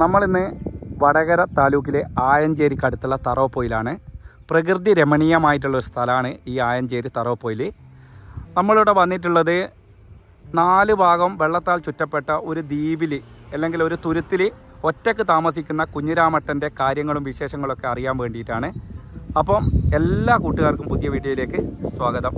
നമ്മളിന്ന് വടകര താലൂക്കിലെ ആയഞ്ചേരിക്ക് അടുത്തുള്ള തറോപ്പൊയിലാണ് പ്രകൃതി രമണീയമായിട്ടുള്ള ഒരു സ്ഥലമാണ് ഈ ആയഞ്ചേരി തറോപ്പൊയിൽ നമ്മളിവിടെ വന്നിട്ടുള്ളത് നാല് ഭാഗം വെള്ളത്താൽ ചുറ്റപ്പെട്ട ഒരു ദ്വീപിൽ അല്ലെങ്കിൽ ഒരു തുരുത്തിൽ ഒറ്റയ്ക്ക് താമസിക്കുന്ന കുഞ്ഞിരാമട്ടന്റെ കാര്യങ്ങളും വിശേഷങ്ങളൊക്കെ അറിയാൻ വേണ്ടിയിട്ടാണ്. അപ്പം എല്ലാ കൂട്ടുകാർക്കും പുതിയ വീഡിയോയിലേക്ക് സ്വാഗതം.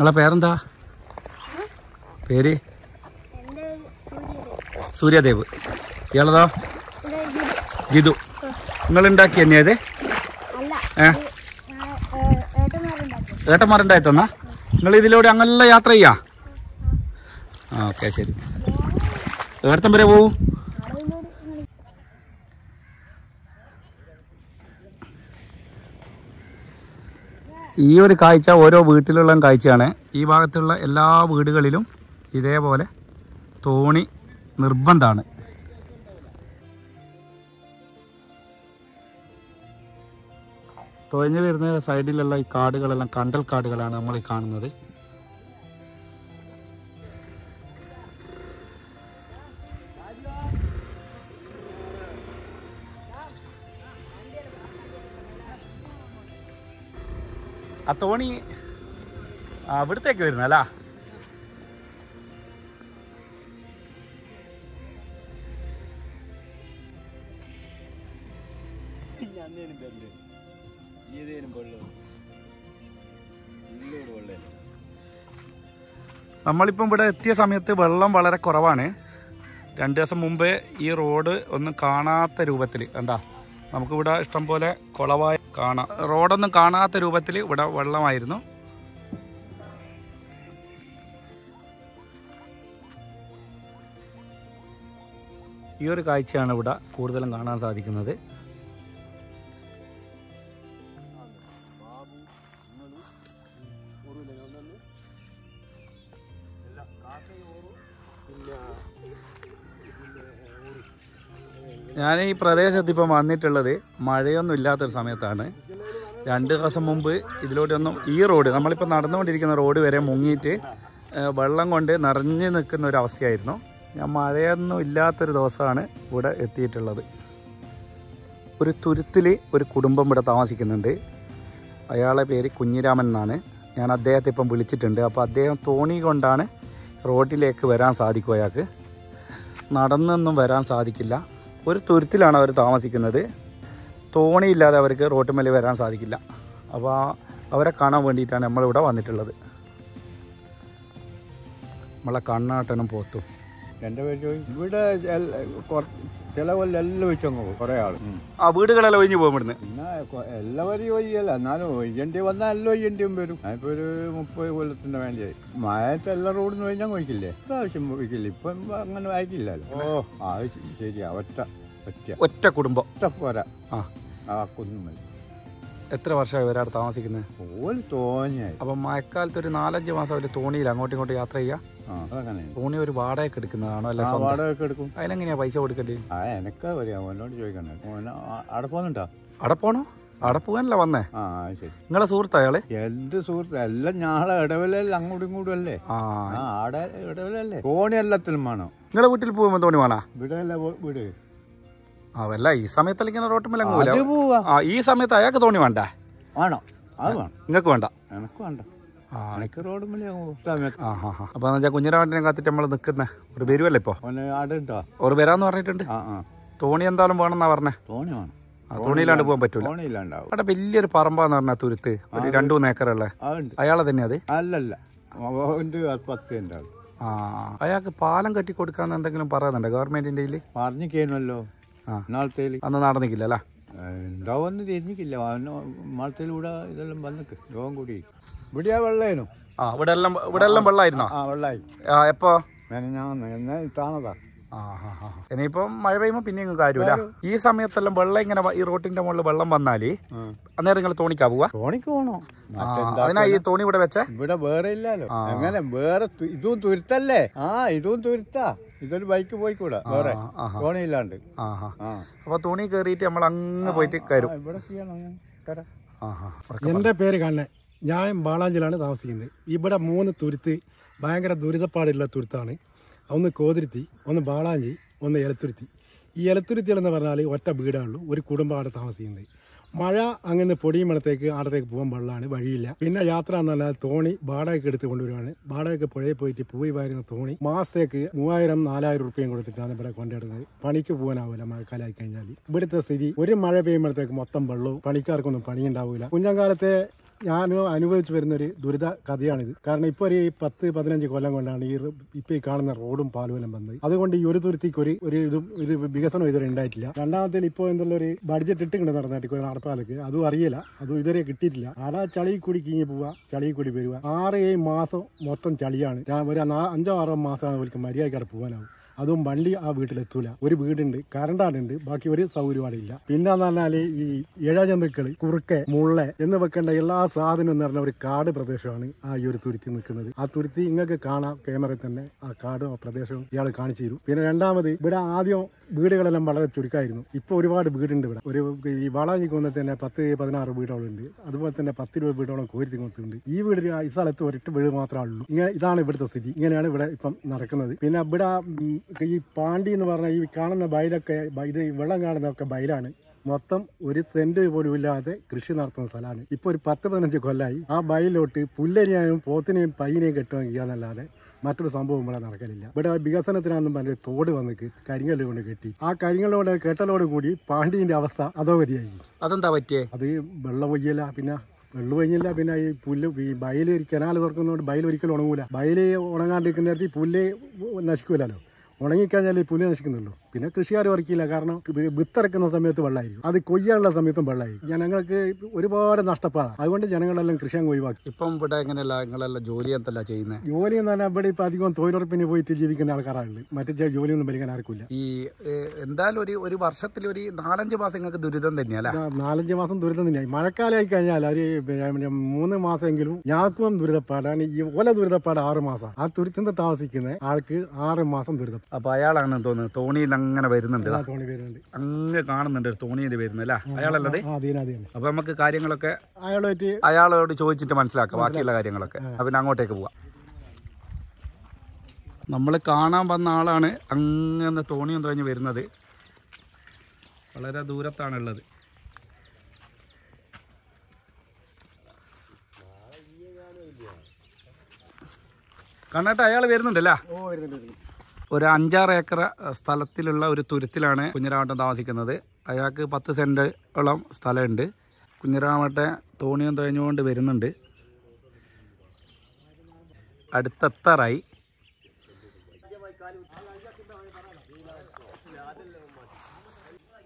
നിങ്ങളെ പേരെന്താ? പേര്? സൂര്യദേവ്. ഇയാളതോ. ജിതു. നിങ്ങൾ ഉണ്ടാക്കി തന്നെയാ ഇത്? ഏട്ടന്മാരുണ്ടായി തന്നാ നിങ്ങൾ ഇതിലൂടെ അങ്ങനെയുള്ള യാത്ര ചെയ്യാ? ഓക്കെ ശരി. ഏടത്തം വരെ പോവും. ഈ ഒരു കാഴ്ച ഓരോ വീട്ടിലുള്ള കാഴ്ചയാണ്. ഈ ഭാഗത്തുള്ള എല്ലാ വീടുകളിലും ഇതേപോലെ തോണി നിർബന്ധമാണ്. തുഴഞ്ഞു വരുന്ന സൈഡിലുള്ള ഈ കാടുകളെല്ലാം കണ്ടൽ കാടുകളാണ് നമ്മൾ ഈ കാണുന്നത്. ആ തോണി അവിടത്തേക്ക് വരുന്ന അല്ല? നമ്മളിപ്പം ഇവിടെ എത്തിയ സമയത്ത് വെള്ളം വളരെ കുറവാണ്. രണ്ട് ദിവസം മുമ്പേ ഈ റോഡ് ഒന്നും കാണാത്ത രൂപത്തിൽ കണ്ടാ? നമുക്കിവിടെ ഇഷ്ടംപോലെ കുളവായ കുളവായി കാണാം റോഡൊന്നും കാണാത്ത രൂപത്തിൽ ഇവിടെ വെള്ളമായിരുന്നു. ഈ ഒരു കാഴ്ചയാണ് ഇവിടെ കൂടുതലും കാണാൻ സാധിക്കുന്നത്. ഞാൻ ഈ പ്രദേശത്ത് ഇപ്പം വന്നിട്ടുള്ളത് മഴയൊന്നും ഇല്ലാത്തൊരു സമയത്താണ്. രണ്ട് ദിവസം മുമ്പ് ഇതിലൂടെയൊന്നും ഈ റോഡ് നമ്മളിപ്പോൾ നടന്നുകൊണ്ടിരിക്കുന്ന റോഡ് വരെ മുങ്ങിയിട്ട് വെള്ളം കൊണ്ട് നിറഞ്ഞു നിൽക്കുന്ന ഒരു അവസ്ഥയായിരുന്നു. ഞാൻ മഴയൊന്നും ഇല്ലാത്തൊരു ദിവസമാണ് ഇവിടെ എത്തിയിട്ടുള്ളത്. ഒരു തുരുത്തിൽ ഒരു കുടുംബം ഇവിടെ താമസിക്കുന്നുണ്ട്. അയാളെ പേര് കുഞ്ഞിരാമൻ എന്നാണ്. ഞാൻ അദ്ദേഹത്തെ ഇപ്പം വിളിച്ചിട്ടുണ്ട്. അപ്പോൾ അദ്ദേഹം തോണി കൊണ്ടാണ് റോഡിലേക്ക് വരാൻ സാധിക്കും അയാൾക്ക്. നടന്നൊന്നും വരാൻ സാധിക്കില്ല. ഒരു തുരുത്തിലാണ് അവർ താമസിക്കുന്നത്. തോണിയില്ലാതെ അവർക്ക് റോട്ടുമേൽ വരാൻ സാധിക്കില്ല. അപ്പോൾ അവരെ കാണാൻ വേണ്ടിയിട്ടാണ് നമ്മളിവിടെ വന്നിട്ടുള്ളത്. നമ്മളെ കണ്ണാട്ടനും പോത്തും. എന്റെ പേര് ചോദിച്ചു. ഇവിടെ ചില കൊല്ലം എല്ലാം വെച്ചങ്ങ് പോകും കുറേ ആൾ ആ വീടുകളെല്ലാം ഒഴിഞ്ഞു പോകും ഇവിടുന്ന്? പിന്നെ എല്ലാവരും ഒഴിയല്ല എന്നാലും ഒയ്യണ്ടി വന്നാൽ എല്ലാം ഒയ്യണ്ടിയും വരും. ഒരു മുപ്പത് കൊല്ലത്തിന്റെ വേണ്ടിയായി. മഴയത്ത് എല്ലാ റോഡിൽ ഒഴിഞ്ഞാൽ ഒഴിക്കില്ലേ? പ്രാവശ്യം ഒഴിക്കില്ല ഇപ്പം അങ്ങനെ വായിക്കില്ലല്ലോ ഓ. ആവശ്യം അത് ശ- ശരിയാ ഒറ്റ ഒറ്റ. ഒറ്റ കുടുംബം. ഒറ്റ പോരാ. ആ. ആ കുന്നുമൽ എത്ര വർഷമായി ഇവരവിടെ താമസിക്കുന്നത്? ഓൽ തോന്നിയായി. അപ്പം മഴക്കാലത്ത് ഒരു നാലഞ്ച് മാസം അവർ തോണിയിൽ അങ്ങോട്ടും ഇങ്ങോട്ടും യാത്ര ചെയ്യുക. തോണി ഒരു വാടകയ്ക്ക് എടുക്കുന്നതാണോ? അല്ല വാടകയൊക്കെ എടുക്കും. അതിനെങ്ങനെയാ പൈസ കൊടുക്കൽ? എനക്കാ ഓനോട് ചോദിക്കണേ. അവിടെ പോകുന്നുണ്ടോ? അവിടെ പോണോ? അവിടെ പോകാനല്ല വന്നേ. നിങ്ങളെ സുഹൃത്ത് അയാൾ എന്ത് സുഹൃത്ത്? എല്ലാം ഞാളെ ഇടവലല്ല അങ്ങോട്ടും ഇങ്ങോട്ടും അല്ലേ? ആടെ ഇടവിലല്ലേ. തോണി എല്ലാത്തിലും വേണോ. നിങ്ങളെ വീട്ടിൽ പോകുമ്പോ തോണി വേണോ? വീടല്ല വീട്. ആ വല്ല ഈ സമയത്ത് അങ്ങൂല പോവാ. ആ ഈ സമയത്ത് അയാൾക്ക് തോണി വേണ്ട? വേണോ. അത് വേണം. നിങ്ങൾക്ക് വേണ്ട? എനക്ക് വേണ്ട. അപ്പൊ എന്താ കാത്തിട്ട് നമ്മൾ നിക്കുന്ന. ഒരു വരുമല്ലേ ഇപ്പൊ? ഒരു വരാന്ന് പറഞ്ഞിട്ടുണ്ട്. തോണി എന്തായാലും വേണമെന്നാ പറഞ്ഞേ. തോണി വേണം. തോണിയിലാണ്ട് പോകാൻ പറ്റൂല. അവിടെ വലിയൊരു പറമ്പാന്ന് പറഞ്ഞ തുരുത്ത്. ഒരു രണ്ടു മൂന്ന് ഏക്കറല്ലേ? അയാളെ തന്നെ അത്? അല്ലല്ല. ആ അയാൾക്ക് പാലം കെട്ടി കൊടുക്കാന്ന് എന്തെങ്കിലും പറയുന്നുണ്ടോ ഗവൺമെന്റിന്റെ പറഞ്ഞു ആ. നാളത്തേൽ. അന്ന് നടന്നിക്കില്ല അല്ലേ ഉണ്ടാവുമെന്ന് തിരിഞ്ഞിക്കില്ല. മാളത്തേലൂടെ ഇതെല്ലാം വന്നിക്ക്. രോഗം കൂടി ഇവിടെയാ വെള്ളമായിരുന്നു ആ ഇവിടെ എല്ലാം ഇവിടെ എല്ലാം വെള്ളമായിരുന്നോ ആ വെള്ളമായി ആ എപ്പോ? ഞാൻ താണതാ ഇനിയിപ്പം മഴ പെയ്യുമ്പോൾ പിന്നെ കാര്യമില്ല. ഈ സമയത്തെല്ലാം വെള്ളം ഇങ്ങനെ ഈ റോട്ടിന്റെ മുകളിൽ വെള്ളം വന്നാൽ അന്നേരം നിങ്ങൾ തോണിക്കാ പോവാ? തോണിക്ക് പോണോ? അതിനാ ഈ തോണി ഇവിടെ വെച്ച? ഇവിടെ വേറെ ഇല്ലല്ലോ. അങ്ങനെ വേറെ ഇതും തുരുത്തല്ലേ? ആ ഇതും തുരുത്താ. ഇതൊരു ബൈക്ക് പോയിക്കൂടാ വേറെ. തോണി ഇല്ലാണ്ട് അപ്പൊ തോണി കേറിയിട്ട് നമ്മൾ അങ്ങ് പോയിട്ട് കയറും. എന്റെ പേര് കണ്ണെ ഞാൻ ബാളാഞ്ചിലാണ് താമസിക്കുന്നത്. ഇവിടെ മൂന്ന് തുരുത്ത് ഭയങ്കര ദുരിതപ്പാടുള്ള തുരുത്താണ്. ഒന്ന് കോതിരുത്തി ഒന്ന് ബാളാഞ്ചി ഒന്ന് ഇലത്തുരുത്തി ഈ എലത്തുരുത്തികൾ എന്ന് പറഞ്ഞാൽ ഒറ്റ വീടാണുള്ളൂ ഒരു കുടുംബം അവിടെ താമസിക്കുന്നത്. മഴ അങ്ങനെ പൊടിയും വെള്ളത്തേക്ക് അവിടത്തേക്ക് പോകാൻ വെള്ളമാണ് വഴിയില്ല. പിന്നെ യാത്ര എന്ന് പറഞ്ഞാൽ തോണി വാടകയ്ക്ക് എടുത്ത് കൊണ്ടുവരുവാണ്. വാടകയ്ക്ക് പുഴയിൽ പോയിട്ട് പോയി വാരുന്ന തോണി മാസത്തേക്ക് മൂവായിരം നാലായിരം റുപ്യയും കൊടുത്തിട്ടാണ് ഇവിടെ കൊണ്ടിടുന്നത് പണിക്ക് പോകാനാവില്ല മഴക്കാലമായി കഴിഞ്ഞാൽ ഇവിടുത്തെ സ്ഥിതി ഒരു മഴ പെയ്യുമ്പോഴത്തേക്ക് മൊത്തം വെള്ളവും പണിക്കാർക്കൊന്നും പണിയുണ്ടാവില്ല കുഞ്ഞങ്കാലത്തെ ഞാൻ അനുഭവിച്ചു വരുന്നൊരു ദുരിത കഥയാണിത്. കാരണം ഇപ്പോൾ ഒരു പത്ത് പതിനഞ്ച് കൊല്ലം കൊണ്ടാണ് ഈ ഇപ്പോൾ ഈ കാണുന്ന റോഡും പാലുവലം വന്നത്. അതുകൊണ്ട് ഈ ഒരു തുരുത്തിക്ക് ഒരു ഒരു ഇതും ഇത് വികസനം ഇതുവരെ ഉണ്ടായിട്ടില്ല. രണ്ടാമത്തെ ഇപ്പോൾ എന്നുള്ള ഒരു ബഡ്ജറ്റ് ഇട്ടിട്ടുണ്ട് നടന്നിട്ട് നടപ്പാലക്ക്. അതും അറിയില്ല. അതും ഇതുവരെ കിട്ടിയിട്ടില്ല. ആടാ ചളി കൂടി കിങ്ങി പോവുക ചളി കൂടി വരിക ആറ് ഏഴ് മാസം മൊത്തം ചളിയാണ്. ഒരു അഞ്ചോ ആറോ മാസം അവർക്ക് മര്യാദയ്ക്ക് അവിടെ പോകാനാവും. അതും വണ്ടി ആ വീട്ടിലെത്തൂല. ഒരു വീടുണ്ട് കറണ്ടാടുണ്ട് ബാക്കി ഒരു സൗകര്യപാടില്ല പിന്നെ പിന്നെന്ന് പറഞ്ഞാൽ ഈ ഇഴജന്തുക്കൾ കുറുക്കെ മുള്ള എന്ന് വെക്കേണ്ട എല്ലാ സാധനവും എന്ന് പറഞ്ഞ ഒരു കാട് പ്രദേശമാണ് ആ ഈ ഒരു തുരുത്തി നിൽക്കുന്നത്. ആ തുരുത്തി ഇങ്ങൾക്ക് കാണാം ക്യാമറയിൽ തന്നെ ആ കാടും ആ പ്രദേശവും ഇയാൾ കാണിച്ചു തരും. പിന്നെ രണ്ടാമത് ഇവിടെ ആദ്യം വീടുകളെല്ലാം വളരെ ചുരുക്കമായിരുന്നു ഇപ്പോൾ ഒരുപാട് വീടുണ്ട് ഇവിടെ. ഒരു ഈ വാളാഞ്ഞി കുന്നത്ത് തന്നെ പത്ത് പതിനാറ് വീടുകളുണ്ട്. അതുപോലെ തന്നെ പത്ത് രൂപ വീടോളം കോരിത്തി കൊടുത്തിട്ടുണ്ട് ഈ വീട് ഈ സ്ഥലത്ത് ഒരിട്ട് വീട് മാത്രമേ ഉള്ളൂ. ഇങ്ങനെ ഇതാണ് ഇവിടുത്തെ സ്ഥിതി. ഇങ്ങനെയാണ് ഇവിടെ ഇപ്പം നടക്കുന്നത്. പിന്നെ ഇവിടെ ഈ പാണ്ടി എന്ന് പറഞ്ഞ ഈ കാണുന്ന ബയലൊക്കെ ഇത് വെള്ളം കാണുന്നതൊക്കെ ബയലാണ്. മൊത്തം ഒരു സെന്റ് പോലും ഇല്ലാതെ കൃഷി നടത്തുന്ന സ്ഥലമാണ്. ഇപ്പൊ ഒരു പത്ത് പതിനഞ്ച് കൊല്ലായി. ആ ബയലോട്ട് പുല്ലരിയായും പോത്തിനെയും പയ്യനെയും കെട്ടുവാങ്ങിയാന്നല്ലാതെ മറ്റൊരു സംഭവം ഇവിടെ നടക്കലില്ല. ഇവിടെ വികസനത്തിനാണെന്നും പറഞ്ഞ തോട് വന്ന് കരിങ്കല്ല് കൊണ്ട് കെട്ടി. ആ കരിങ്കല്ലോട് കെട്ടലോട് കൂടി പാണ്ടിന്റെ അവസ്ഥ അധോഗതിയായി. അതെന്താ പറ്റിയേ? അത് വെള്ളം ഒയ്യല പിന്നെ വെള്ളം ഒയ്യില്ല പിന്നെ ഈ പുല്ല് ഈ ബയൽ കനാൽ തുറക്കുന്നതുകൊണ്ട് ബയൽ ഒരിക്കലും ഉണങ്ങൂല. ബയൽ ഉണങ്ങാണ്ടിരിക്കുന്ന നേരത്തിൽ ഈ പുല്ല് നശിക്കൂലല്ലോ. ഉണങ്ങിക്കഴിഞ്ഞാൽ ഈ പുലി നശിക്കുന്നുള്ളൂ. പിന്നെ കൃഷിക്കാർ ഉറക്കില്ല കാരണം വിത്തിറക്കുന്ന സമയത്ത് വെള്ളമായിരിക്കും അത് കൊയ്യാനുള്ള സമയത്തും വെള്ളമായിരിക്കും ജനങ്ങൾക്ക് ഒരുപാട് നഷ്ടപ്പാടാണ് അതുകൊണ്ട് ജനങ്ങളെല്ലാം കൃഷി അങ്ങ് ഒഴിവാക്കി. ഇപ്പം ഇവിടെ എങ്ങനെയല്ല നിങ്ങളെല്ലാം ജോലി എന്തല്ല ചെയ്യുന്നത് ജോലി എന്ന് പറഞ്ഞാൽ ഇവിടെ ഇപ്പം അധികം തൊഴിലുറപ്പിന് പോയിട്ട് ജീവിക്കുന്ന ആൾക്കാരാണ്. മറ്റേ ജോലിയൊന്നും ഭരിക്കാൻ ആർക്കില്ല ഈ എന്തായാലും ഒരു ഒരു വർഷത്തിൽ ഒരു നാലഞ്ച് മാസം നിങ്ങൾക്ക് ദുരിതം തന്നെയല്ലേ നാലഞ്ച് മാസം ദുരിതം തന്നെയായി മഴക്കാലമായി കഴിഞ്ഞാൽ ഒരു മൂന്ന് മാസമെങ്കിലും ഞാക്കും ദുരിതപ്പാടാണ്. ഈ ഓല ദുരിതപ്പാട് ആറ് മാസം. ആ തുരുത്തിന്റെ താമസിക്കുന്ന ആൾക്ക് ആറ് മാസം ദുരിതം. അപ്പൊ അയാളാണെന്ന് തോന്നുന്നത് തോണിയിൽ അങ്ങനെ വരുന്നുണ്ട് അങ്ങ് കാണുന്നുണ്ട് ഒരു തോണിയിൽ വരുന്നത് അല്ല? അയാളല്ലത്? അപ്പൊ നമുക്ക് കാര്യങ്ങളൊക്കെ അയാളോട് ചോദിച്ചിട്ട് മനസ്സിലാക്കാം ബാക്കിയുള്ള കാര്യങ്ങളൊക്കെ. അപ്പൊ പിന്നെ അങ്ങോട്ടേക്ക് പോവാം. നമ്മൾ കാണാൻ വന്ന ആളാണ് അങ്ങനെ തോണിയും തുഴഞ്ഞ് വരുന്നത്. വളരെ ദൂരത്താണുള്ളത്. കണ്ണാട്ട് അയാൾ വരുന്നുണ്ടല്ലേ? ഓ വരുന്നുണ്ട്. ഒരു അഞ്ചാറ് ഏക്കർ സ്ഥലത്തിലുള്ള ഒരു തുരുത്തിലാണ് കുഞ്ഞിരാമട്ടൻ താമസിക്കുന്നത്. അയാൾക്ക് പത്ത് സെന്റോളം സ്ഥലമുണ്ട്. കുഞ്ഞിരാമട്ടെ തോണിയും തുഴഞ്ഞുകൊണ്ട് വരുന്നുണ്ട്. അടുത്തെത്താറായി.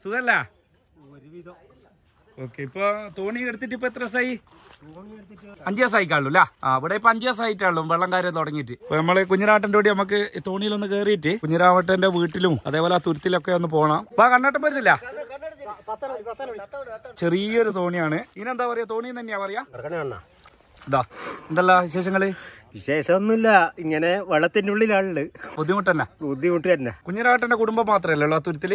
സുഖല്ല? ഓക്കെ ഇപ്പൊ തോണി എടുത്തിട്ട് ഇപ്പൊ എത്ര ദിവസമായി? അഞ്ചു ദിവസമായി കാണുള്ളൂ അല്ലേ ആ ഇവിടെ ഇപ്പൊ അഞ്ചു ദിവസമായിട്ടുള്ളൂ വെള്ളം കാര്യം തുടങ്ങിയിട്ട്. ഇപ്പൊ നമ്മൾ കുഞ്ഞിരാട്ടന്റെ കൂടി നമുക്ക് തോണിയിലൊന്ന് കയറിയിട്ട് കുഞ്ഞിരാവട്ടന്റെ വീട്ടിലും അതേപോലെ ആ തുരുത്തിലൊക്കെ ഒന്ന് പോണം. അപ്പൊ കണ്ണാട്ടം വരുന്നില്ല? ചെറിയൊരു തോണിയാണ്. ഇനി ഇതിനെന്താ പറയാ? തോണി തന്നെയാ പറയാ? ഇതാ എന്തല്ല വിശേഷങ്ങൾ? വിശേഷമൊന്നുമില്ല. ഇങ്ങനെ വെള്ളത്തിന്റെ ഉള്ളിലാളുണ്ട് ബുദ്ധിമുട്ട് തന്നെ ബുദ്ധിമുട്ട് തന്നെ. കുഞ്ഞിരാട്ടന്റെ കുടുംബം മാത്രല്ലേ ഉള്ളൂ തുരുത്തിൽ?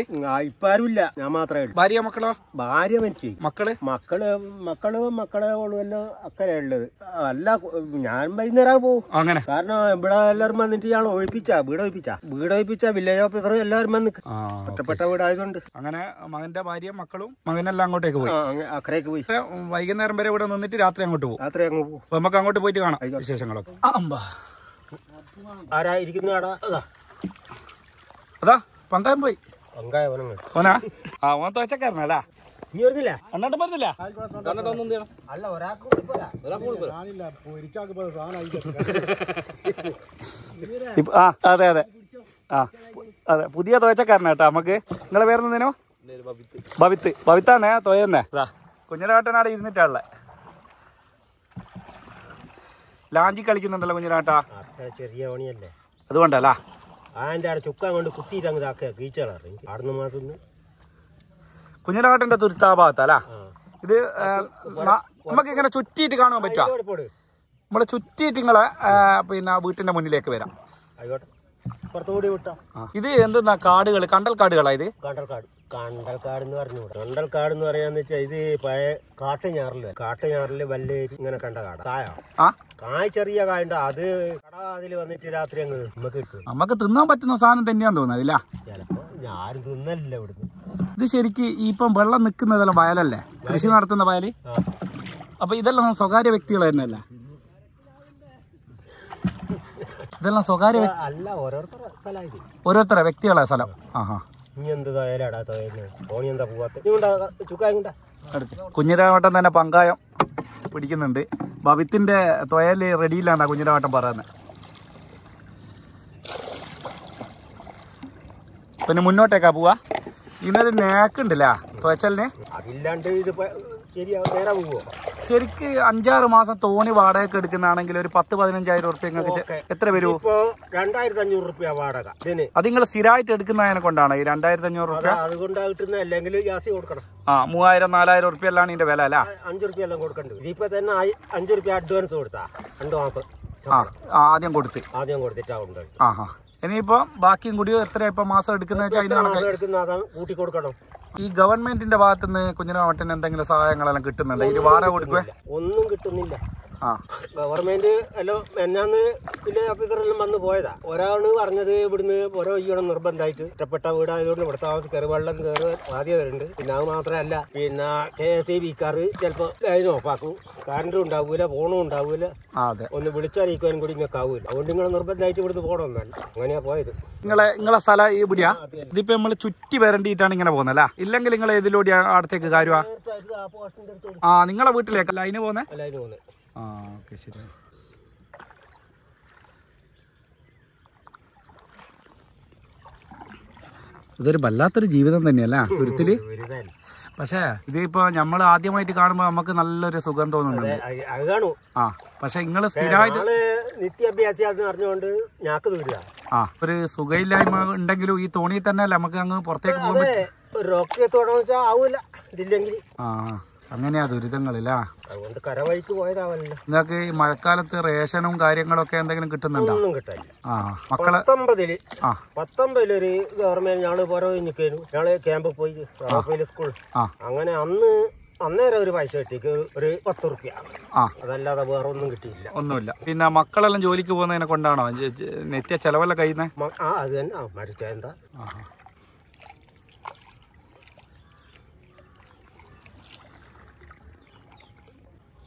ഇപ്പൊ ആരുമില്ല. ഞാൻ മാത്രമേ ഉള്ളൂ. ഭാര്യ മക്കളോ? ഭാര്യ മരിച്ചു. മക്കൾ? മക്കൾ മക്കൾ മക്കളെ ഉള്ളു അക്കരെ ഉള്ളത്. അല്ല ഞാൻ വൈകുന്നേരം പോകും അങ്ങനെ? കാരണം ഇവിടെ എല്ലാവരും വന്നിട്ട് ഇയാൾ ഒഴിപ്പിച്ച വീട് ഒഴിപ്പിച്ച. വീട് ഒഴിപ്പിച്ച വില്ലേജ് ഓഫീസറും എല്ലാവരും വന്ന് ഒറ്റപ്പെട്ട വീടായതുകൊണ്ട്. അങ്ങനെ മകന്റെ ഭാര്യയും മക്കളും മകനെല്ലാം അങ്ങോട്ടേക്ക് പോയി. അക്കരേക്ക് പോയി. വൈകുന്നേരം വരെ ഇവിടെ നിന്നിട്ട് രാത്രി അങ്ങോട്ട് പോകും രാത്രി അങ്ങോട്ട് പോകും നമുക്ക് അങ്ങോട്ട് പോയിട്ട് കാണാം വിശേഷങ്ങളൊക്കെ. ആരാ ഇരിക്കുന്ന ആടാ അതാ. അതാ പങ്കായം പോയി. പങ്കായ വനങ്ങൾ ഓനാ? ആ ഓൻ തോച്ചക്കാരനല്ല നീ വരുന്നില്ല? അണ്ണാട്ടം വരുന്നില്ല? അല്ല ഒരാൾക്ക് ആ അതെ അതെ. ആ അതെ പുതിയ തോച്ചക്കാരനാ കേട്ടോ നമുക്ക്. നിങ്ങളെ പേരെന്തേനോ ബവിത്ത് ബവിത്താണേ തോയന്നെ. അതാ ഇരുന്നിട്ടാ ഇരുന്നിട്ടാളെ ലാഞ്ചി കളിക്കുന്നുണ്ടല്ലോ കുഞ്ഞിരാട്ടാ അത്ര ചെറിയ ഓണിയല്ലേ അതുകൊണ്ടല്ല? അതിന്റെ അവിടെ ചുക്കാൻ കൊണ്ട് കുത്തിയിട്ട് അങ്ങ് ഇതാക്കുക കീച്ചളറി മാത്രം ആ. ഇത് നമുക്ക് ഇങ്ങനെ ചുറ്റിയിട്ട് കാണാൻ പറ്റുക നമ്മളെ ചുറ്റിയിട്ട് നിങ്ങളെ പിന്നെ വീട്ടിന്റെ മുന്നിലേക്ക് വരാം. ആയിക്കോട്ടെ. പുറത്തുകൂടി വിട്ടോ. ആ. ഇത് എന്തെന്നാ കാടുകൾ കണ്ടൽ കാടുകളാ ഇത്? കണ്ടൽക്കാട്. കണ്ടൽക്കാട് എന്ന് പറഞ്ഞു കണ്ടൽക്കാട് എന്ന് പറയാന്ന് വെച്ചാൽ ഇത് പഴയ കാട്ടുഞാറിൽ കാട്ടുഞാറിൽ വല്ലേരി ഇങ്ങനെ കണ്ട കാട. കായ? കായ ചെറിയ കായുണ്ട്. അത് കട അതിൽ വന്നിട്ട് രാത്രി അങ്ങ് നമുക്ക് കിട്ടും. നമുക്ക് തിന്നാൻ പറ്റുന്ന സാധനം തന്നെയാന്ന് തോന്നുന്നു അതില്ല ചിലപ്പോ ഞാനും തിന്നല്ല ഇവിടുന്ന്. ഇത് ശരിക്ക് ഇപ്പം വെള്ളം നിൽക്കുന്നതെല്ലാം വയലല്ലേ? കൃഷി നടത്തുന്ന വയൽ? അപ്പൊ ഇതെല്ലാം സ്വകാര്യ വ്യക്തികൾ തന്നെയല്ലേ? ഇതെല്ലാം സ്വകാര്യ അല്ല ഓരോരുത്തരെ വ്യക്തികളെ സ്ഥലം. ആഹാ. ചുക്കായ കുഞ്ഞിരാവട്ടം തന്നെ പങ്കായം പിടിക്കുന്നുണ്ട്. ഭവിത്തിന്റെ തൊയൽ റെഡിയില്ലാന്ന കുഞ്ഞിരാവട്ടം പറയുന്നത് പിന്നെ മുന്നോട്ടേക്കാ പോവാ? ഇതിനൊരു നേക്കുണ്ടല്ലേ തുവച്ചലിന് അതില്ലാണ്ട് ഇത് ശരിക്ക് അഞ്ചാറ് മാസം തോണി വാടകയ്ക്ക് എടുക്കുന്നതാണെങ്കിൽ ഒരു പത്ത് പതിനഞ്ചായിരം ഉറുപ്പ്യ നിങ്ങൾക്ക്. എത്ര വരും? ഇപ്പോ രണ്ടായിരത്തി അഞ്ഞൂറ് റുപ്യ വാടക അത് നിങ്ങൾ സ്ഥിരമായിട്ട് എടുക്കുന്നതിനെ കൊണ്ടാണ് ഈ രണ്ടായിരത്തി അഞ്ഞൂറ് റുപ്യ അതുകൊണ്ടാ കിട്ടുന്ന അല്ലെങ്കിൽ ഗ്യാസ് കൊടുക്കണം. ആ മൂവായിരം നാലായിരം ഉറുപ്പ്യ എല്ലാം ഇതിന്റെ വില അല്ല? അഞ്ചു റുപ്യ എല്ലാം കൊടുക്കണ്ട? ഇതിപ്പോ തന്നെ അഞ്ചു റുപ്യ അഡ്വാൻസ് കൊടുത്താ രണ്ടു മാസം. ആ ആദ്യം കൊടുത്ത്. ആദ്യം കൊടുത്തിട്ടാ ആ ഇനിയിപ്പോ ബാക്കിയും കൂടി എത്ര ഇപ്പൊ മാസം എടുക്കുന്ന വെച്ചാൽ കൂട്ടി കൊടുക്കണം. ഈ ഗവൺമെന്റിന്റെ ഭാഗത്തുനിന്ന് കുഞ്ഞിനാവട്ടിന് എന്തെങ്കിലും സഹായങ്ങളെല്ലാം കിട്ടുന്നുണ്ടോ? ഈ വാടക കൊടുക്കുക ഒന്നും കിട്ടുന്നില്ല. ഗവൺമെന്റ് എല്ലാം എന്നാന്ന് വില്ലേജ് ഓഫീസറെല്ലാം വന്ന് പോയതാ. ഒരാൾ പറഞ്ഞത് ഇവിടുന്ന് ഓരോ ചെയ്യണം നിർബന്ധമായിട്ട് ഇഷ്ടപ്പെട്ട വീടായതുകൊണ്ട് ഇവിടെ കയറി വെള്ളം കയറി ബാധ്യതയുണ്ട്. പിന്നെ അത് മാത്രമല്ല പിന്നെ കെ എസ് ഇ ബിക്കാർ ചിലപ്പോ ലൈൻ ഓഫാക്കും കറണ്ടും ഉണ്ടാവൂല ഫോണും ഉണ്ടാവൂല. ഒന്ന് വിളിച്ചറിയിക്കാനും കൂടി ഇങ്ങനെ ആവൂല. അതുകൊണ്ട് നിങ്ങൾ നിർബന്ധമായിട്ട് ഇവിടുന്ന് പോകണമെന്നല്ല അങ്ങനെയാ പോയത്. നിങ്ങളെ നിങ്ങളെ സ്ഥലം ഈ പിടിയാ ഇതിപ്പോ നമ്മൾ ചുറ്റി വരണ്ടിട്ടാണ് ഇങ്ങനെ പോകുന്നല്ലേ ഇല്ലെങ്കിൽ നിങ്ങൾ ഇതിലൂടെ അടുത്തേക്ക് കാര്യമാ ആ നിങ്ങളെ വീട്ടിലേക്കല്ല അതിന് പോകുന്നേ ലൈന് പോകുന്നത് ആ ഓക്കെ ശരി. ഇതൊരു വല്ലാത്തൊരു ജീവിതം തന്നെയല്ല? തുരുത്തിൽ? പക്ഷേ ഇതിപ്പോ നമ്മൾ ആദ്യമായിട്ട് കാണുമ്പോൾ നമുക്ക് നല്ലൊരു സുഖം തോന്നുന്നുണ്ട്. ആ പക്ഷെ നിങ്ങൾ സ്ഥിരമായിട്ട് പറഞ്ഞുകൊണ്ട് ഞാക്ക് ദൂര ആ ഒരു സുഖമില്ലായ്മ ഉണ്ടെങ്കിലും ഈ തോണിയിൽ തന്നെ അല്ലേ നമുക്ക് അങ്ങ് പുറത്തേക്ക് പോകാൻ ആ. അങ്ങനെയാ ദുരിതങ്ങളില്ല അതുകൊണ്ട് കരവഴിക്ക് പോയതാവല്ലോ. നിങ്ങൾക്ക് ഈ മഴക്കാലത്ത് റേഷനും കാര്യങ്ങളൊക്കെ എന്തെങ്കിലും കിട്ടുന്നുണ്ടോ? ഒന്നും കിട്ടില്ല ആ മക്കളെ പത്തൊമ്പതിൽ ആ. പത്തൊമ്പതിലൊരു ഗവൺമെന്റ് ഞങ്ങൾ പുറകെ നിൽക്കാനും ഞങ്ങൾ ക്യാമ്പിൽ പോയി റാഫേൽ സ്കൂൾ അങ്ങനെ അന്ന് അന്നേരം ഒരു പൈസ കിട്ടിക്ക് ഒരു പത്ത് റുപ്യ. അതല്ലാതെ വേറെ ഒന്നും കിട്ടിയില്ല. ഒന്നുമില്ല. പിന്നെ മക്കളെല്ലാം ജോലിക്ക് പോകുന്നതിനെ കൊണ്ടാണോ? നിത്യ ചെലവല്ല കഴിയുന്നേ? മ- ആ അത് തന്നെ. മരിച്ച എന്താ?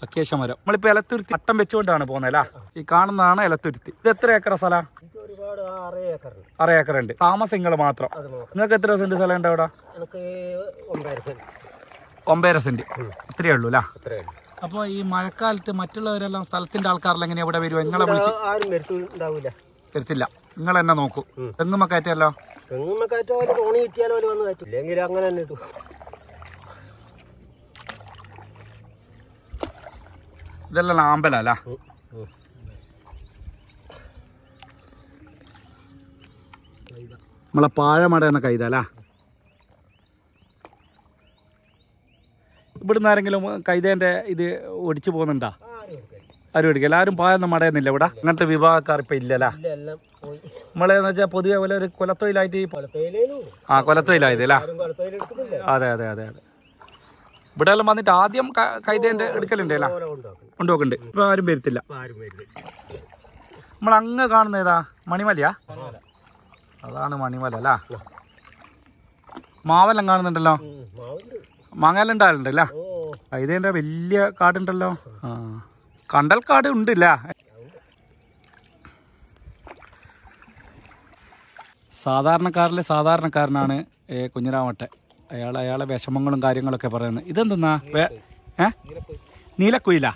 അക്കേശ മരം. നമ്മളിപ്പോ ഇലത്തുരുത്തി അട്ടം വെച്ചുകൊണ്ടാണ് പോകുന്നത് അല്ല? ഈ കാണുന്നതാണ് ഇലത്തുരുത്തി. ഇത് എത്ര ഏക്കറ സ്ഥല? അര ഏക്കർ ഉണ്ട് താമസങ്ങൾ മാത്രം. നിങ്ങൾക്ക് എത്ര സെന്റ് സ്ഥലം ഉണ്ട് അവിടെ? ഒമ്പതര സെന്റ്. ഇത്രയേ ഉള്ളൂ അല്ലേ? അപ്പൊ ഉള്ളൂ. അപ്പോൾ ഈ മഴക്കാലത്ത് മറ്റുള്ളവരെല്ലാം സ്ഥലത്തിന്റെ ആൾക്കാരെല്ലാം എങ്ങനെയാ ഇവിടെ വരുമോ നിങ്ങളെ വിളിച്ച് ആരും വരുത്തില്ല. നിങ്ങൾ എന്നെ നോക്കൂ. തെങ്ങുമ്മ കയറ്റല്ലോ തെങ്ങുമ്മ കയറ്റോ പോലെ തോണി കിട്ടിയാലോ വന്ന് കയറ്റും. ഇല്ലെങ്കിൽ അങ്ങനെ തന്നെ ഇതെല്ലാം ആമ്പലല്ല. നമ്മളെ പാഴമട എന്ന കൈതല ഇവിടുന്ന് ആരെങ്കിലും കൈതേന്റെ ഇത് ഒടിച്ചു പോകുന്നുണ്ടോ? ആരും എടുക്കില്ല ആരും പായൊന്നും മടയുന്നില്ല ഇവിടെ. അങ്ങനത്തെ വിഭാഗക്കാർ ഇപ്പൊ ഇല്ലല്ല നമ്മളെ നമ്മളെന്ന് വെച്ചാൽ പൊതുവെ പോലെ ഒരു കൊലത്തൊയിലായിട്ട് ആ കൊലത്തൊയിലായത് അല്ലേ അതെ അതെ അതെ അതെ. ഇവിടെ എല്ലാം വന്നിട്ട് ആദ്യം കൈതേന്റെ എടുക്കലുണ്ട് അല്ല? കൊണ്ടുപോക്കുണ്ട്. ഇപ്പൊ ആരും വരുത്തില്ല. നമ്മൾ അങ്ങ് കാണുന്ന ഏതാ? മണിമലയാ? അതാണ് മണിമല അല്ല? മാവെല്ലാം കാണുന്നുണ്ടല്ലോ? മാങ്ങയെല്ലാം ഉണ്ടാകലുണ്ടല്ല ഓ. ഇതിന്റെ വലിയ കാടുണ്ടല്ലോ? ആ. കണ്ടൽ കാട് ഉണ്ടല്ല? സാധാരണക്കാരിലെ സാധാരണക്കാരനാണ് കുഞ്ഞിരാമട്ടെ അയാൾ അയാളെ വിഷമങ്ങളും കാര്യങ്ങളൊക്കെ പറയുന്നത്. ഇതെന്തെന്നാ? ഏ? നീലക്കുയില?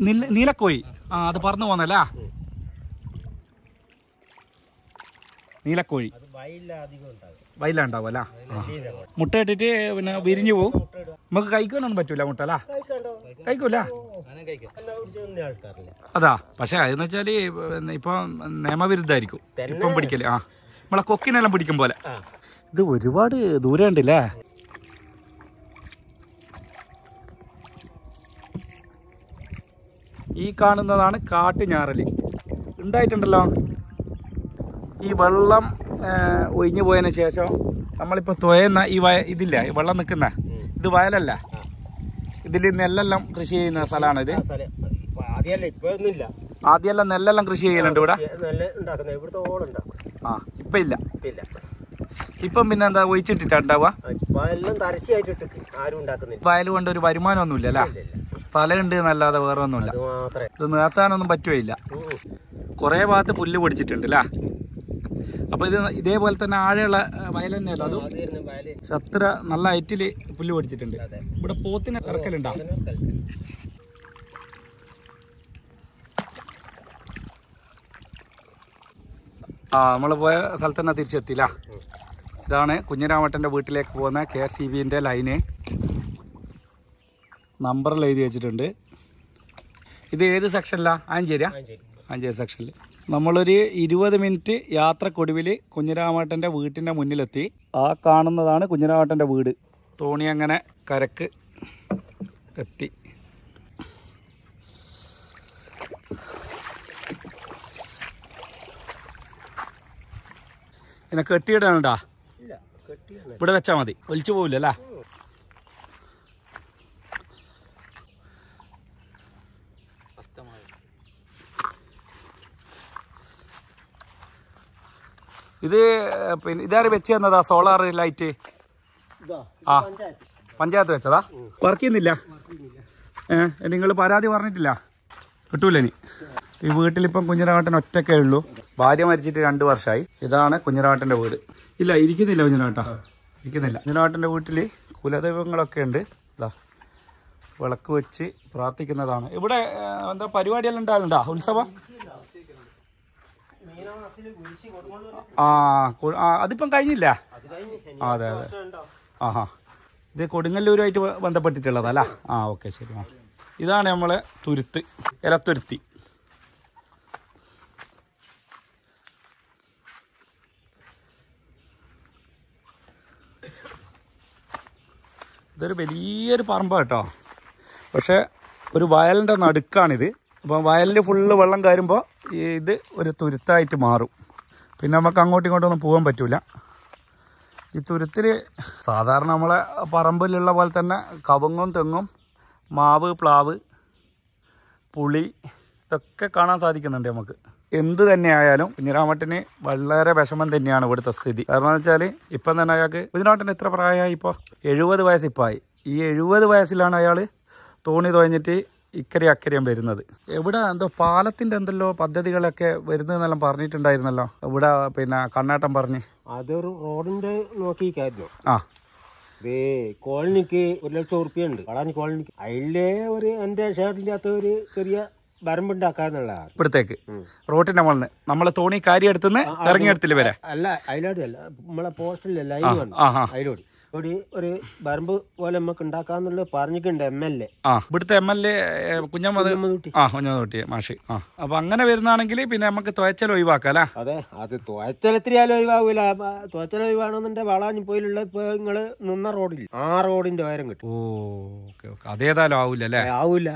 നീല നീലക്കോയി. ആ അത് പറന്നു പോന്നല്ല? നീലക്കോഴി അത് ഉണ്ടാവും അല്ല മുട്ട ഇട്ടിട്ട് പിന്നെ വിരിഞ്ഞു പോവും. നമുക്ക് കഴിക്കാനൊന്നും പറ്റൂല മുട്ട അല്ല? കഴിക്കൂല? അതാ. പക്ഷെ അതെന്ന് വെച്ചാൽ ഇപ്പൊ നിയമവിരുദ്ധായിരിക്കും ഇപ്പം പിടിക്കൽ. ആ. നമ്മളെ കൊക്കിനെല്ലാം പിടിക്കും പോലെ. ഇത് ഒരുപാട് ദൂരം ഉണ്ടല്ലേ ഈ കാണുന്നതാണ് കാട്ടുഞാറൽ. ഉണ്ടായിട്ടുണ്ടല്ലോ. ഈ വെള്ളം ഒഴിഞ്ഞു പോയതിന് ശേഷം നമ്മളിപ്പോൾ തുഴയുന്ന ഈ വയ ഇതില്ല ഈ വെള്ളം നിൽക്കുന്ന ഇത് വയലല്ല. ഇതിൽ നെല്ലെല്ലാം കൃഷി ചെയ്യുന്ന സ്ഥലമാണ് ഇത് ആദ്യമല്ല നെല്ലെല്ലാം കൃഷി ചെയ്യലുണ്ട് ഇവിടെ? ആ ഇപ്പം ഇല്ല ഇപ്പൊ പിന്നെ എന്താ ഒഴിച്ചിട്ടിട്ടാ ഉണ്ടാവുക? വയൽ കൊണ്ട് ഒരു വരുമാനം ഒന്നുമില്ല ഇല്ല. സ്ഥലമുണ്ട് എന്നല്ലാതെ വേറെ ഒന്നുമില്ല ഇത് നിർത്താനൊന്നും പറ്റുകയില്ല. കുറേ ഭാഗത്ത് പുല്ല് പിടിച്ചിട്ടുണ്ട് അല്ലേ? അപ്പൊ ഇത് ഇതേപോലെ തന്നെ ആഴെയുള്ള വയൽ തന്നെയല്ലോ അതും? പക്ഷെ അത്ര നല്ല ഹൈറ്റിൽ പുല്ല് പിടിച്ചിട്ടുണ്ട്. ഇവിടെ പോത്തിന് ഇറക്കലുണ്ടാ ആ നമ്മൾ പോയ സ്ഥലത്ത് തന്നെ തിരിച്ചെത്തില്ല ഇതാണ് കുഞ്ഞിരാമട്ടന്റെ വീട്ടിലേക്ക് പോകുന്ന കെ എസ് ഇ ബിന്റെ ലൈന്. നമ്പറിൽ എഴുതി വെച്ചിട്ടുണ്ട്. ഇത് ഏത് സെക്ഷനിലാണ് ആഞ്ചേരി അഞ്ചേ സെക്ഷനിൽ നമ്മളൊരു ഇരുപത് മിനിറ്റ് യാത്രക്കൊടുവിൽ കുഞ്ഞിരാമേട്ടന്റെ വീട്ടിന്റെ മുന്നിലെത്തി. ആ കാണുന്നതാണ് കുഞ്ഞിരാമേട്ടന്റെ വീട്. തോണി അങ്ങനെ കരക്ക് എത്തി. എന്നെ കെട്ടിയിടാനുണ്ടാ? ഇവിടെ വെച്ചാ മതി. ഒലിച്ചു പോവില്ല അല്ലേ? ഇത് പിന്നെ ഇതാര് വെച്ച് തന്നതാ സോളാർ ലൈറ്റ്? ആ. പഞ്ചായത്ത്. പഞ്ചായത്ത് വെച്ചതാ? വർക്ക് ചെയ്യുന്നില്ല? ഏഹ് നിങ്ങൾ പരാതി പറഞ്ഞിട്ടില്ല? കിട്ടൂല ഇനി. ഈ വീട്ടിലിപ്പം കുഞ്ഞിറാട്ടൻ ഒറ്റക്കേ ഉള്ളൂ. ഭാര്യ മരിച്ചിട്ട് രണ്ട് വർഷമായി ഇതാണ് കുഞ്ഞിറാട്ടന്റെ വീട്. ഇല്ല ഇരിക്കുന്നില്ല കുഞ്ഞിരാട്ട ഇരിക്കുന്നില്ല. കുഞ്ഞിരാട്ടന്റെ വീട്ടിൽ കുലദൈവങ്ങളൊക്കെ ഉണ്ട്. ഇതാ വിളക്ക് വെച്ച് പ്രാർത്ഥിക്കുന്നതാണ്. ഇവിടെ എന്താ പരിപാടിയെല്ലാം ഉണ്ടാകുന്നുണ്ടോ ഉത്സവം? ആ അതിപ്പം കഴിഞ്ഞില്ല? അത് അതെ. ആഹാ. ഇത് കൊടുങ്ങല്ലൂരുമായിട്ട് ബന്ധപ്പെട്ടിട്ടുള്ളതല്ല? ആ ഓക്കെ ശരി ഇതാണ് നമ്മളെ തുരുത്ത് ഇലത്തുരുത്തി. ഇതൊരു വലിയൊരു പറമ്പ കേട്ടോ. പക്ഷെ ഒരു വയലിന്റെ നടുക്കാണിത്. അപ്പം വയലിൽ ഫുള്ള് വെള്ളം കയറുമ്പോൾ ഇത് ഒരു തുരുത്തായിട്ട് മാറും. പിന്നെ നമുക്ക് അങ്ങോട്ടും ഇങ്ങോട്ടും ഒന്നും പോകാൻ പറ്റില്ല ഈ തുരുത്തിൽ സാധാരണ നമ്മളെ പറമ്പിലുള്ള പോലെ തന്നെ കവുങ്ങും തെങ്ങും മാവ് പ്ലാവ് പുളി ഇതൊക്കെ കാണാൻ സാധിക്കുന്നുണ്ട് നമുക്ക്. എന്ത് തന്നെയായാലും കുഞ്ഞിരാമട്ടിന് വളരെ വിഷമം തന്നെയാണ് ഇവിടുത്തെ സ്ഥിതി. കാരണം എന്ന് വെച്ചാൽ ഇപ്പം തന്നെ അയാൾക്ക് കുഞ്ഞിരാമട്ടിന് എത്ര പ്രായമായി ഇപ്പോൾ എഴുപത് വയസ്സ് ഈ എഴുപത് വയസ്സിലാണ് അയാൾ തോണി തുഴഞ്ഞിട്ട് ഇക്കരെ അക്കരയും വരുന്നത്. എവിടെ എന്തോ പാലത്തിന്റെ എന്തെല്ലോ പദ്ധതികളൊക്കെ വരുന്നതെന്നെല്ലാം പറഞ്ഞിട്ടുണ്ടായിരുന്നല്ലോ. ഇവിടെ പിന്നെ കണ്ണാട്ടം പറഞ്ഞ്. അതൊരു റോഡിന്റെ നോക്കിക്കായിരുന്നു. ആ. കോളനിക്ക് ഒരു ലക്ഷം ഉറുപ്പിയുണ്ട് വളാനി കോളനിക്ക്. അതിലെ ഒരു എന്റെ ഷേർട്ടിന്റെ അകത്ത് ഒരു ചെറിയ വരമ്പുണ്ടാക്കാന്നുള്ളതാണ്. ഇവിടത്തേക്ക് റോട്ടിന്റെ മുകളിൽ നമ്മളെ തോണി കാര്യം എടുത്തുനിന്ന് ഇറങ്ങിയെടുത്തില്ല വരെ അല്ല അതിലോട്ട് അല്ല നമ്മളെ പോസ്റ്റിലല്ല അതിലോട്ട് ഇവിടെ ഒരു വരമ്പ് പോലെ നമുക്ക് പറഞ്ഞിട്ടുണ്ട് എം എൽ എ. ആ ഇവിടുത്തെ എം എൽ എ കുഞ്ഞമ്മദ് ആ കുഞ്ഞമ്മൂട്ടി മാഷി. ആ അപ്പൊ അങ്ങനെ വരുന്നാണെങ്കിൽ പിന്നെ നമുക്ക് തുവച്ചൽ ഒഴിവാക്കാം അല്ലേ? അതെ അത് തുവച്ചലെത്തിരിയാലും ഒഴിവാകൂല തുവച്ചൽ ഒഴിവാണെന്നുണ്ടെ വളാഞ്ഞു പോയിലുള്ള ഇപ്പൊ നിങ്ങൾ നിന്ന റോഡിൽ ആ റോഡിന്റെ ഉയരം കിട്ടും. ഓ ഓക്കെ ഓക്കെ. അതേതായാലും ആവൂല അല്ലേ? ആവൂല.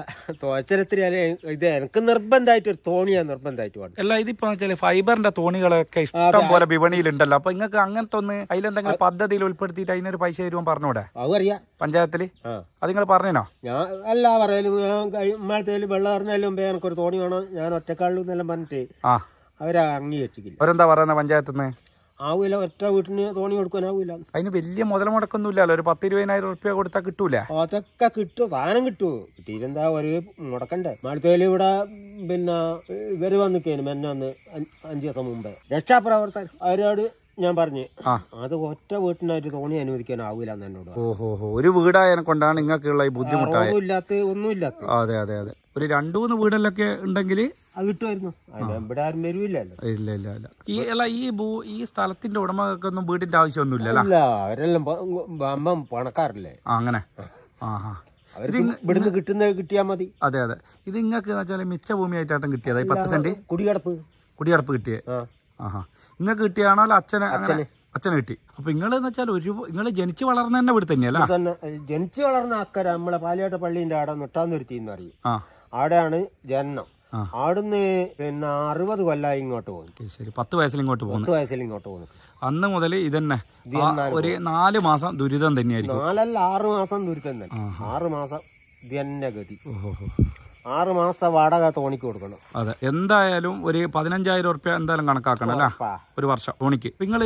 തുവച്ചലെത്തിരിയാൽ ഇത് എനിക്ക് നിർബന്ധമായിട്ട് ഒരു തോണിയാ നിർബന്ധമായിട്ട് വേണം അല്ല ഇതിപ്പോ ഫൈബറിന്റെ തോണികളൊക്കെ ഇഷ്ടം പോലെ വിപണിയിലുണ്ടല്ലോ. അപ്പൊ നിങ്ങൾക്ക് അങ്ങനത്തെ ഒന്ന് അതിലെന്തെങ്കിലും പദ്ധതിയിൽ ഉൾപ്പെടുത്തിയിട്ട് അതിനൊരു പൈസ തരുവാൻ പറഞ്ഞൂടെ? അതറിയാ. പഞ്ചായത്തിൽ? അത് നിങ്ങൾ പറഞ്ഞോ ഞാൻ എല്ലാ പറയലും ഞാൻ ഇമ്മഴത്തേലും വെള്ളം അറിഞ്ഞാലും മുമ്പേ എനിക്കൊരു തോണി വേണം. ഞാൻ ഒറ്റക്കാളിലും എന്നെല്ലാം പറഞ്ഞിട്ട് ആ. അവരാ അംഗീകരിച്ചില്ല അവരെന്താ പറയുന്നത് പഞ്ചായത്തിന്ന്? ആവൂല ഒറ്റ വീട്ടിന് തോണി കൊടുക്കാനാവൂല അതിന് വലിയ മുതൽ മുടക്കൊന്നും ഇല്ലല്ലോ ഒരു പത്ത് ഇരുപതിനായിരം റുപ്യ കൊടുത്താൽ കിട്ടൂല. അതൊക്കെ കിട്ടും സാധനം കിട്ടും. കിട്ടിയിട്ടെന്താ ഒരു മുടക്കണ്ടേ. മഴത്തേൽ ഇവിടെ പിന്നെ ഇവർ വന്നിക്കേനും എന്നെ അഞ്ച് അഞ്ചു ദിവസം മുമ്പേ. രക്ഷാപ്രവർത്തകർ അവരോട് ഞാൻ പറഞ്ഞു. അത് ഒറ്റ വീട്ടിനായിട്ട് തോണി അനുവദിക്കാൻ ആവില്ല എന്നോട് ഓഹോ ഒരു വീടായതിനെ കൊണ്ടാണ് നിങ്ങൾക്കുള്ള ഈ ബുദ്ധിമുട്ടായ. റോഡും ഇല്ലാത്ത ഒന്നും ഇല്ലാത്ത അതെ അതെ അതെ. ഒരു രണ്ടു മൂന്ന് വീടെല്ലൊക്കെ ഉണ്ടെങ്കിൽ ഇല്ല ഇല്ല ഇല്ല. ഈ അല്ല ഈ ഭൂ ഈ സ്ഥലത്തിന്റെ ഉടമകൾക്കൊന്നും വീടിന്റെ ആവശ്യമൊന്നുമില്ല അവരെല്ലാം അമ്മ പണക്കാരല്ലേ? അങ്ങനെ. ആഹാ. ഇവിടുന്ന് കിട്ടുന്ന കിട്ടിയാൽ മതി. അതെ അതെ. ഇത് നിങ്ങൾക്ക് വെച്ചാൽ മിച്ച ഭൂമിയായിട്ടാട്ടം കിട്ടിയത്? ഈ പത്ത് സെന്റ്? കുടികടപ്പ് കുടിയടപ്പ് കിട്ടിയേ? ആഹാ. നിങ്ങൾക്ക് കിട്ടിയാണോ അല്ല അച്ഛനെ അങ്ങനെ അച്ഛന്. കിട്ടി? അപ്പൊ നിങ്ങൾ എന്ന് വെച്ചാൽ ഒരു നിങ്ങൾ ജനിച്ച് വളർന്ന തന്നെ ഇവിടെ തന്നെയല്ല? ജനിച്ചു വളർന്ന അക്കര നമ്മളെ പാലിയാട്ട പള്ളിന്റെ ആടെ നുട്ടാന്നുരുത്തി എന്നറിയും ആ. അവിടെയാണ് ജനനം. അവിടുന്ന് പിന്നെ അറുപത് കൊല്ലമായി ഇങ്ങോട്ട് പോകുന്നു ശരി പത്ത് വയസ്സിൽ ഇങ്ങോട്ട് പോകുന്നു പത്ത് വയസ്സിൽ ഇങ്ങോട്ട് പോകുന്നു അന്ന് മുതൽ ഇതന്നെ. ഒരു നാല് മാസം ദുരിതം തന്നെയായിരിക്കും. നാലല്ല ആറ് മാസം ദുരിതം തന്നെ. ആറ് മാസം ഇത് തന്നെ ഗതി. ഓഹോ. ആറ് മാസം വാടക തോണിക്ക് കൊടുക്കണം. അതെ. എന്തായാലും ഒരു പതിനഞ്ചായിരം ഉറുപ്പ്യ എന്തായാലും കണക്കാക്കണം അല്ല? ഒരു വർഷം തോണിക്ക്. നിങ്ങൾ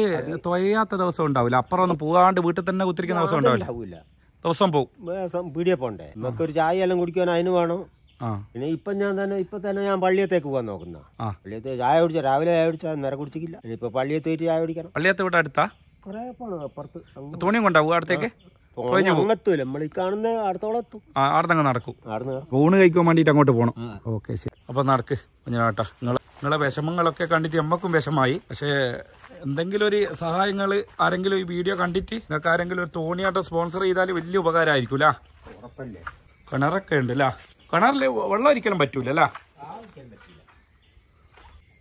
തൊയ്യാത്ത ദിവസം ഉണ്ടാവില്ല. അപ്പുറം ഒന്നും പോകാണ്ട് വീട്ടിൽ തന്നെ കുത്തിരിക്കുന്ന ദിവസം ഉണ്ടാവില്ല. ഉണ്ടാവൂല ദിവസം പോകും പീടിയെ പോണ്ടേ? നമുക്ക് ഒരു ചായ എല്ലാം കുടിക്കാൻ അതിന് വേണം. പിന്നെ ഇപ്പൊ ഞാൻ തന്നെ ഇപ്പൊ തന്നെ ഞാൻ പള്ളിയത്തേക്ക് പോകാൻ നോക്കുന്ന. പള്ളിയത്തെ ചായ കുടിച്ച രാവിലെ ചായ കുടിച്ചാൽ നേരെ കുടിച്ചിട്ടില്ല. ഇനിയിപ്പോ പള്ളിയത്ത് പോയിട്ട് ചായ കുടിക്കണം. പള്ളിയത്തെ വീട്ടടുത്താ കുറെ പോണം അപ്പുറത്ത്. തുണിയും കൊണ്ടാവും അടുത്തേക്ക്? അങ്ങെത്തൂല നമ്മൾ ഈ കാണുന്ന അടുത്തോളം എത്തും. ആ നടക്കും. ഊണ് കഴിക്കാൻ വേണ്ടിട്ട് അങ്ങോട്ട് പോകണം ഓക്കെ ശരി. അപ്പൊ നടക്ക്. കുഞ്ഞാട്ടാ നിങ്ങളെ നിങ്ങളെ വിഷമങ്ങളൊക്കെ കണ്ടിട്ട് നമ്മക്കും വിഷമായി പക്ഷേ എന്തെങ്കിലും ഒരു സഹായങ്ങൾ ആരെങ്കിലും ഈ വീഡിയോ കണ്ടിട്ട് നിങ്ങൾക്ക് ആരെങ്കിലും ഒരു തോണിയാട്ടം സ്പോൺസർ ചെയ്താൽ വലിയ ഉപകാരമായിരിക്കും അല്ലേ കിണറൊക്കെ ഉണ്ട് അല്ല കിണറിൽ വെള്ളം ഒരിക്കലും പറ്റൂല. അല്ലേ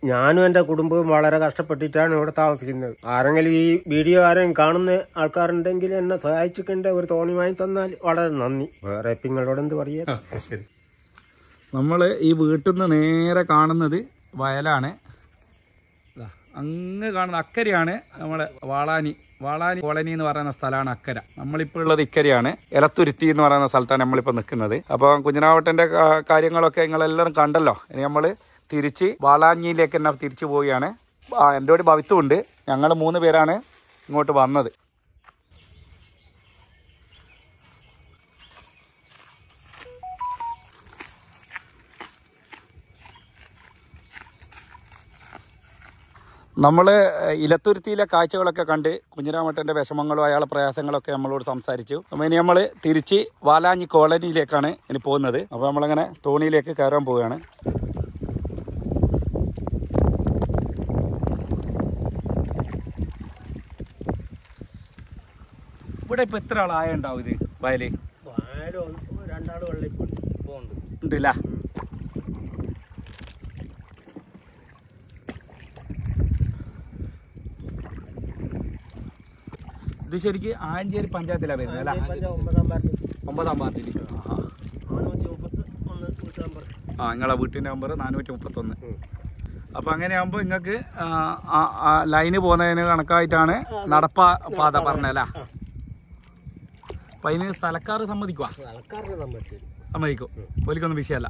ഞാനും എന്റെ കുടുംബവും വളരെ കഷ്ടപ്പെട്ടിട്ടാണ് ഇവിടെ താമസിക്കുന്നത്. ആരെങ്കിലും ഈ വീഡിയോ ആരെങ്കിലും കാണുന്ന ആൾക്കാരുണ്ടെങ്കിൽ എന്നെ സഹായിച്ചിട്ടുണ്ട്. ഒരു തോണി വാങ്ങി തന്നാൽ വളരെ നന്ദി. വേറെ പിങ്ങളോട് എന്ത് പറയുക നമ്മൾ ഈ വീട്ടിൽ നിന്ന് നേരെ കാണുന്നത് വയലാണ്. അങ്ങ് കാണുന്ന അക്കരയാണ് നമ്മളെ വാളാനി. വാളാനി കോളനി എന്ന് പറയുന്ന സ്ഥലമാണ് അക്കര. നമ്മളിപ്പോൾ ഉള്ളത് ഇക്കരയാണ്. എലത്തുരുത്തി എന്ന് പറയുന്ന സ്ഥലത്താണ് നമ്മളിപ്പോൾ നിൽക്കുന്നത് അപ്പോൾ കുഞ്ഞനാവട്ടന്റെ കാര്യങ്ങളൊക്കെ നിങ്ങളെല്ലാവരും കണ്ടല്ലോ. ഇനി നമ്മൾ തിരിച്ച് വാളാഞ്ഞിയിലേക്ക് തന്നെ തിരിച്ചു പോവുകയാണ്. എന്റെ കൂടെ ഭവിത്തുണ്ട്. ഞങ്ങൾ മൂന്ന് പേരാണ് ഇങ്ങോട്ട് വന്നത്. നമ്മൾ ഇലത്തുരുത്തിയിലെ കാഴ്ചകളൊക്കെ കണ്ട് കുഞ്ഞിരാമട്ടന്റെ വിഷമങ്ങളും അയാളെ പ്രയാസങ്ങളൊക്കെ നമ്മളോട് സംസാരിച്ചു. അപ്പോൾ ഇനി നമ്മൾ തിരിച്ച് വാലാഞ്ഞി കോളനിയിലേക്കാണ് ഇനി പോകുന്നത്. അപ്പോൾ നമ്മളങ്ങനെ തോണിയിലേക്ക് കയറാൻ പോവുകയാണ്. ഇവിടെ ഇപ്പൊ എത്ര ആളായ ഉണ്ടാവും ഇത് വയൽ? വെള്ളിപ്പുണ്ട് ഉണ്ടല്ല? ഇത് ശരിക്ക് ആഞ്ചേരി പഞ്ചായത്തിലാണ് വരുന്നത് അല്ല? ഒമ്പതാം നമ്പർ ആ. നിങ്ങളെ വീട്ടിന്റെ നമ്പർ നാനൂറ്റി മുപ്പത്തൊന്ന് അങ്ങനെ അങ്ങനെയാകുമ്പോൾ നിങ്ങൾക്ക് ലൈന് പോകുന്നതിന് കണക്കായിട്ടാണ് നടപ്പാ പാത പറഞ്ഞല്ല അപ്പം അതിന് സ്ഥലക്കാർ സമ്മതിക്കുക ആൾക്കാരുടെ സമ്മതിച്ചു സമ്മതിക്കും. ഒലിക്കൊന്നും വിഷയമല്ല.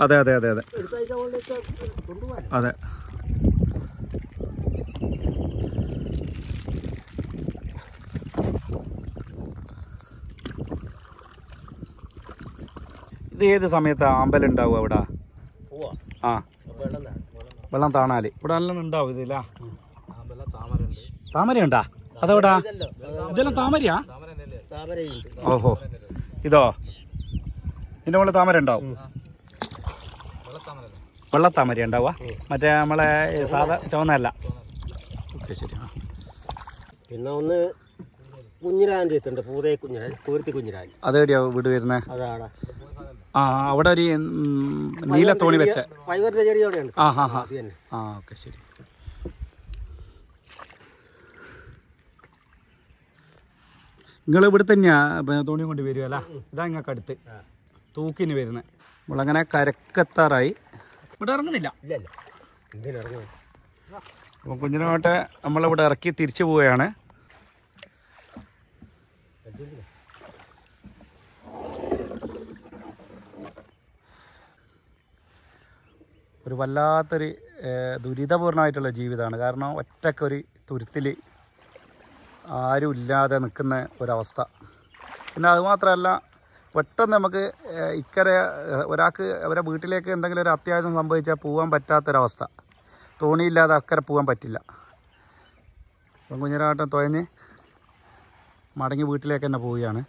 അതെ അതെ അതെ അതെ അതെ. ഇത് ഏത് സമയത്താ അമ്പലം ഉണ്ടാവും അവിടെ? ആ. വെള്ളം താണാൽ. ഇവിടെ നല്ല ഉണ്ടാവും ഇതില്ല താമരയുണ്ടാ? അതോടാ? ഇതെല്ലാം. താമരയാ? താമരയുണ്ട്. ഓഹോ. ഇതോ? ഇതിന്റെ മുകളിൽ താമര ഉണ്ടാവും വെള്ളത്താമര ഉണ്ടാവുക മറ്റേ നമ്മളെ സാധാ ചുവന്നല്ല ഓക്കെ ശരി. ആ. പിന്നെ ഒന്ന് കുഞ്ഞിരാന്റെ എത്തുണ്ട് പൂതേ കുഞ്ഞിരാൻ പൂർത്തി കുഞ്ഞിരാൻ അതെവിടെയാ വീട് വരുന്നത് അതാണ് ആ അവിടെ ഒരു നീല തോണി വെച്ച ഫൈബറിന്റെ ചെറിയ ആ തന്നെ. ആ ഓക്കെ ശരി. നിങ്ങൾ ഇവിടെ തന്നെയാ? തോണി കൊണ്ട് കൊണ്ട് അല്ല? ഇതാ നിങ്ങൾക്ക് അടുത്ത്. തൂക്കിന് വരുന്നത് നമ്മളങ്ങനെ കരക്കെത്താറായി. ഇവിടെ ഇറങ്ങുന്നില്ല. അപ്പം കുഞ്ഞിനോട്ടെ നമ്മളിവിടെ ഇറക്കി തിരിച്ചു പോവുകയാണ്. ഒരു വല്ലാത്തൊരു ദുരിതപൂർണമായിട്ടുള്ള ജീവിതമാണ് കാരണം ഒറ്റക്കൊരു തുരുത്തിൽ ആരും ഇല്ലാതെ നിൽക്കുന്ന ഒരവസ്ഥ. പിന്നെ അതുമാത്രമല്ല പെട്ടെന്ന് നമുക്ക് ഇക്കരെ ഒരാൾക്ക് അവരെ വീട്ടിലേക്ക് എന്തെങ്കിലും ഒരു അത്യാവശ്യം സംഭവിച്ചാൽ പോകാൻ പറ്റാത്തൊരവസ്ഥ. തോണിയില്ലാതെ അക്കരെ പോകാൻ പറ്റില്ല. അപ്പം കുഞ്ഞിരാട്ടം തുഴഞ്ഞ് മടങ്ങി വീട്ടിലേക്ക് തന്നെ പോവുകയാണ്.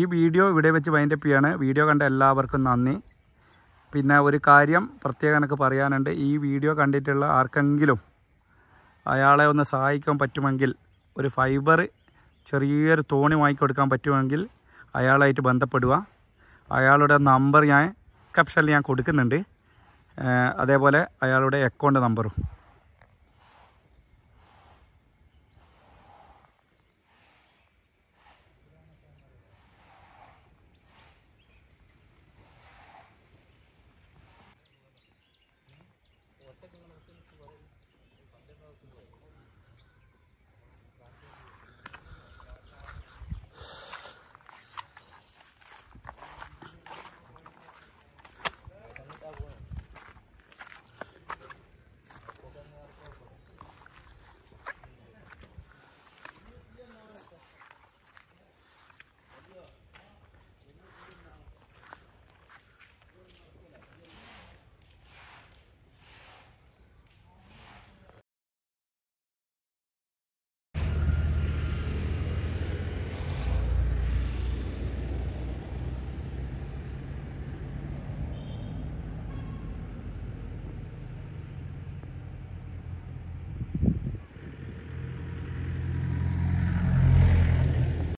ഈ വീഡിയോ ഇവിടെ വെച്ച് വൈൻഡപ്പ് ചെയ്യാണ് വീഡിയോ കണ്ട എല്ലാവർക്കും നന്ദി. പിന്നെ ഒരു കാര്യം പ്രത്യേകം എനിക്ക് പറയാനുണ്ട്. ഈ വീഡിയോ കണ്ടിട്ടുള്ള ആർക്കെങ്കിലും അയാളെ ഒന്ന് സഹായിക്കാൻ പറ്റുമെങ്കിൽ ഒരു ഫൈബർ ചെറിയൊരു തോണി വാങ്ങിക്കൊടുക്കാൻ പറ്റുമെങ്കിൽ അയാളായിട്ട് ബന്ധപ്പെടുക. അയാളുടെ നമ്പർ ഞാൻ കപ്ഷനിൽ ഞാൻ കൊടുക്കുന്നുണ്ട്. അതേപോലെ അയാളുടെ അക്കൗണ്ട് നമ്പറും